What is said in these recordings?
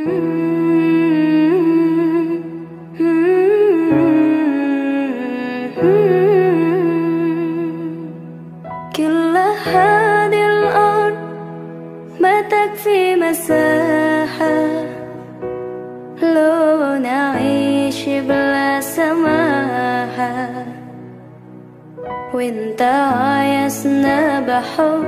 كل هذه الأرض ما تكفي مساحة. لو نعيش بلا سماحة. وإنت عايزنا بحب.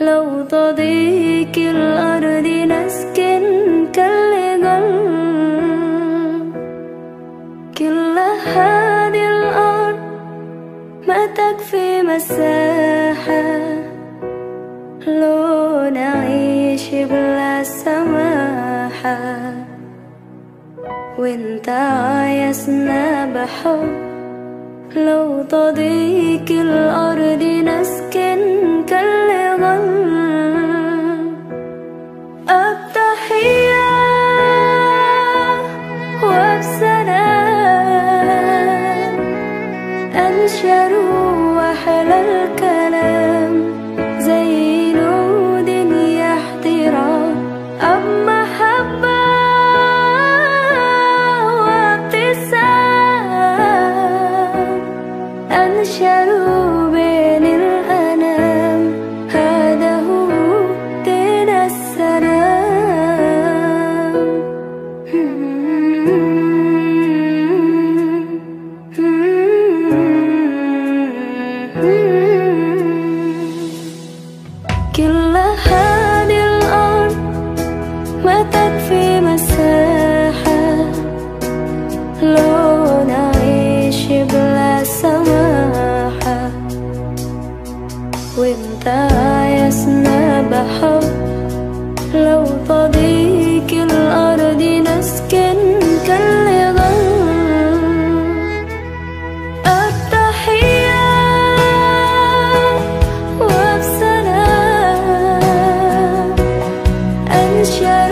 لو تضيق الأرض كل هذه الأرض ما تكفي مساحة. لو نعيش بلا سماحة. وانت عايزنا بحب. لو تضيق الأرض نسكن كالغل الكلام كل هذه الأرض ما تكفي مساحة. لو نعيش بلا سماحة. وانت عايزنا بحب. لو تضيق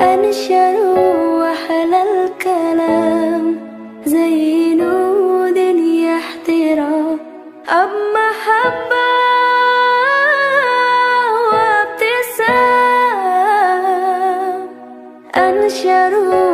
أنشروا أحلى الكلام. زي نود احترام أب محبة وابتسام. أنشروا